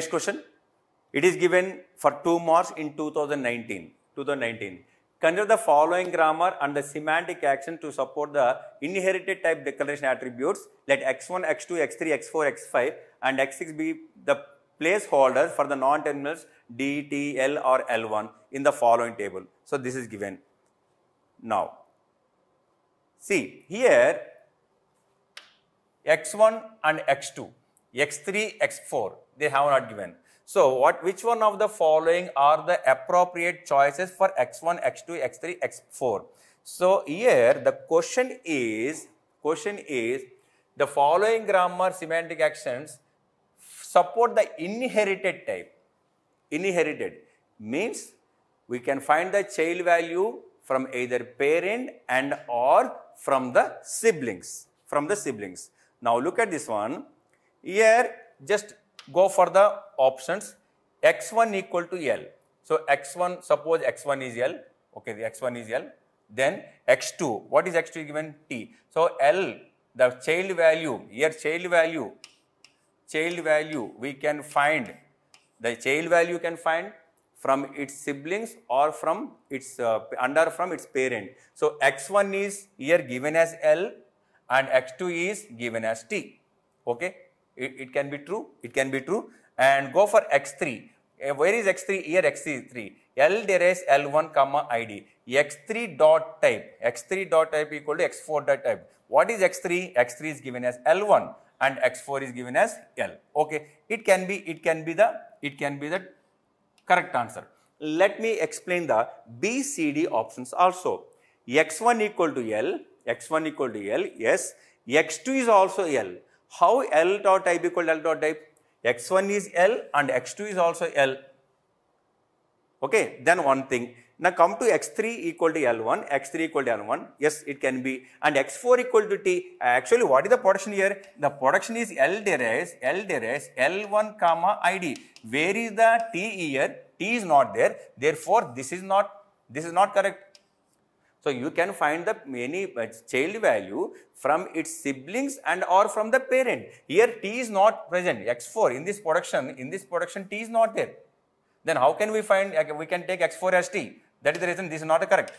question. It is given for 2 marks in 2019. 2019. Consider the following grammar and the semantic action to support the inherited type declaration attributes. Let x1, x2, x3, x4, x5 and x6 be the placeholders for the non-terminals D, T, L or L1 in the following table. So, this is given. Now, see here x1 and x2, x3, x4 they have not given. So, what which one of the following are the appropriate choices for x1, x2, x3, x4? So, here the question is question is the following grammar semantic actions support the inherited type. Inherited means we can find the child value from either parent and or from the siblings from the siblings. Now look at this one. Here just go for the options x1 equal to L. So x1 suppose x1 is L. Okay, the x1 is L. Then x2. What is x2 given? T. So L the child value here child value child value we can find the child value can find from its siblings or from its uh, under from its parent. So x1 is here given as L and x2 is given as t. Okay, it, it can be true. It can be true. And go for x3. Uh, where is x3? Here x3. L there is L1 comma ID. x3 dot type. x3 dot type equal to x4 dot type. What is x3? x3 is given as L1 and x4 is given as L. Okay, it can be it can be the it can be the correct answer. Let me explain the B, C, D options also. x1 equal to L, x1 equal to L, yes. x2 is also L. How L dot type equal to L dot type? x1 is L and x2 is also L. Okay, then one thing. Now come to x3 equal to L1, x3 equal to L1. Yes, it can be. And x4 equal to T. Actually, what is the production here? The production is L derives, L derives, L1 comma ID. Where is the T here? T is not there. Therefore, this is not, this is not correct. So, you can find the many uh, child value from its siblings and or from the parent. Here T is not present, X4 in this production, in this production T is not there. Then how can we find, we can take X4 as T. That is the reason this is not correct.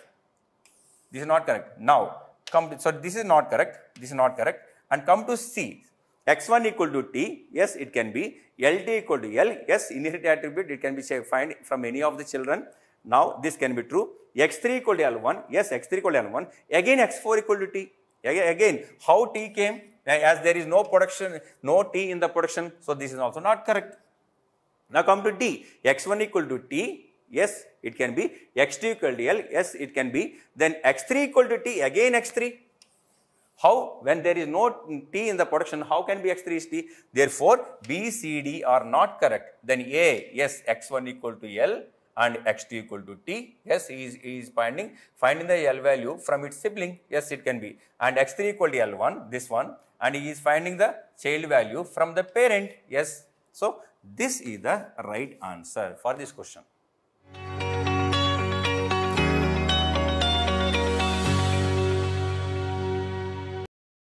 This is not correct. Now, come so this is not correct, this is not correct and come to C. X1 equal to T, yes it can be. LT equal to L, yes inherited attribute it can be find from any of the children. Now, this can be true. x3 equal to L1, yes x3 equal to L1, again x4 equal to T. Again, how T came? As there is no production, no T in the production, so this is also not correct. Now come to D, x1 equal to T, yes, it can be, x2 equal to L, yes, it can be, then x3 equal to T, again x3. How? When there is no T in the production, how can be x3 is T? Therefore, B, C, D are not correct. Then A, yes, x1 equal to L, and x2 equal to t. Yes, he is, he is finding, finding the L value from its sibling. Yes, it can be. And x3 equal to L1, this one. And he is finding the child value from the parent. Yes. So, this is the right answer for this question.